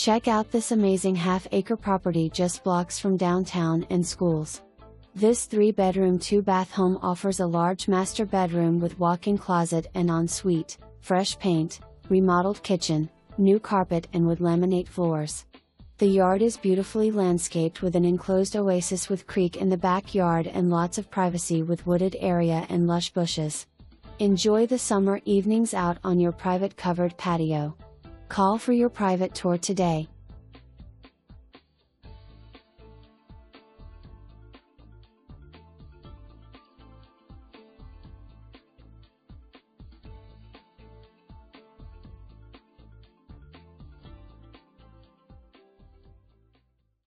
Check out this amazing half acre property just blocks from downtown and schools. This 3 bedroom 2 bath home offers a large master bedroom with walk in closet and ensuite, fresh paint, remodeled kitchen, new carpet, and wood laminate floors. The yard is beautifully landscaped with an enclosed oasis with creek in the backyard and lots of privacy with wooded area and lush bushes. Enjoy the summer evenings out on your private covered patio. Call for your private tour today.